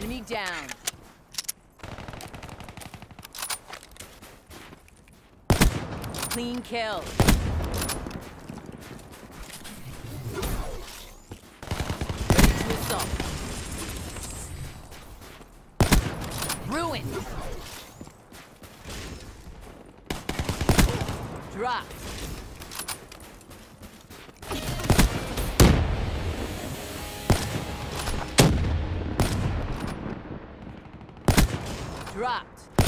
Enemy down. Clean kill. Ruin. Drop. dropped.